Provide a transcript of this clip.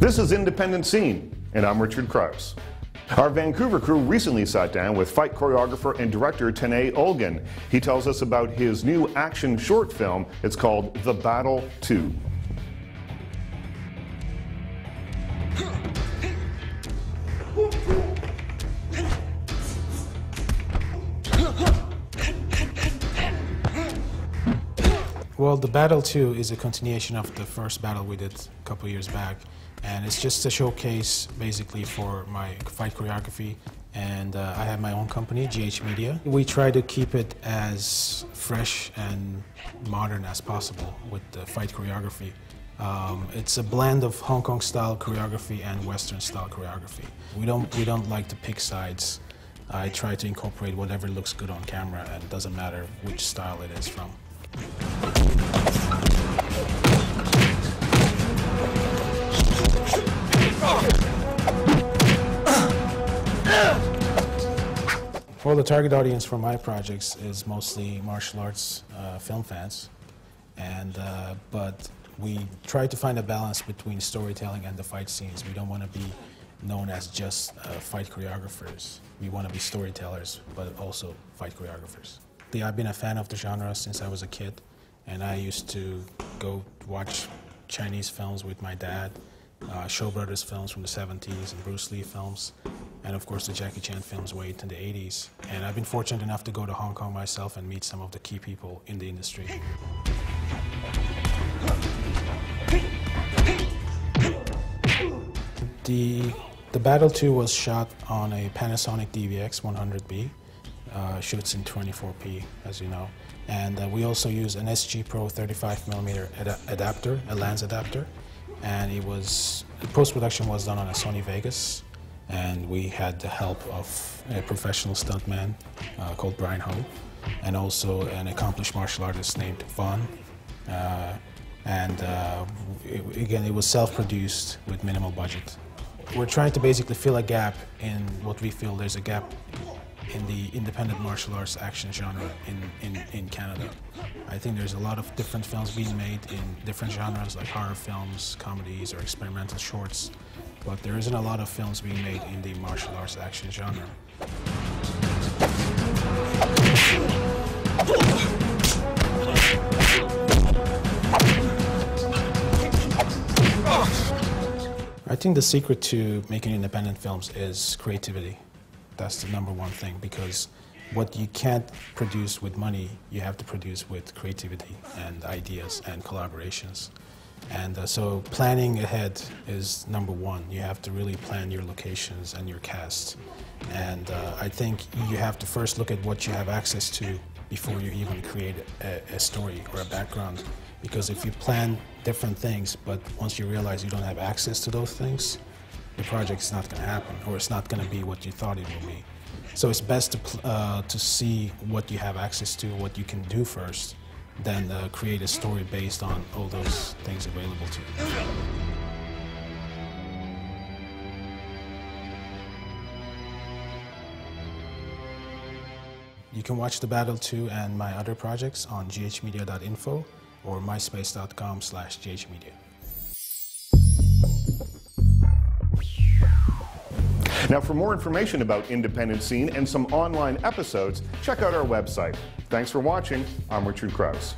This is Independent Scene, and I'm Richard Crouse. Our Vancouver crew recently sat down with fight choreographer and director Tanay Olgan. He tells us about his new action short film. It's called The Battle 2. Well, the Battle 2 is a continuation of the first battle we did a couple years back. And it's just a showcase basically for my fight choreography. And uh, I have my own company, GH Media. We try to keep it as fresh and modern as possible with the fight choreography. Um, it's a blend of Hong Kong style choreography and Western style choreography. We don't, we don't like to pick sides. I try to incorporate whatever looks good on camera and it doesn't matter which style it is from. Well, the target audience for my projects is mostly martial arts uh, film fans, and uh, but we try to find a balance between storytelling and the fight scenes. We don't want to be known as just uh, fight choreographers. We want to be storytellers, but also fight choreographers. I've been a fan of the genre since I was a kid, and I used to go watch Chinese films with my dad, uh, Shaw Brothers films from the 70s, and Bruce Lee films, and of course the Jackie Chan films way into the 80s. And I've been fortunate enough to go to Hong Kong myself and meet some of the key people in the industry. The, the Battle 2 was shot on a Panasonic DVX 100B. Uh, shoots in 24p, as you know. And uh, we also use an SG Pro 35mm ad adapter, a lens adapter. And it was, post-production was done on a Sony Vegas. And we had the help of a professional stuntman uh, called Brian Ho, and also an accomplished martial artist named Vaughn. Uh, and uh, it, again, it was self-produced with minimal budget. We're trying to basically fill a gap in what we feel there's a gap in the independent martial arts action genre in, in, in Canada. I think there's a lot of different films being made in different genres like horror films, comedies, or experimental shorts, but there isn't a lot of films being made in the martial arts action genre. I think the secret to making independent films is creativity. That's the number one thing because what you can't produce with money, you have to produce with creativity and ideas and collaborations. And uh, so planning ahead is number one. You have to really plan your locations and your cast. And uh, I think you have to first look at what you have access to before you even create a, a story or a background. Because if you plan different things, but once you realize you don't have access to those things, the project's not going to happen or it's not going to be what you thought it would be. So it's best to, uh, to see what you have access to, what you can do first, than uh, create a story based on all those things available to you. You can watch The Battle 2 and my other projects on ghmedia.info or myspace.com slash ghmedia. Now, for more information about Independent Scene and some online episodes, check out our website. Thanks for watching. I'm Richard Crouse.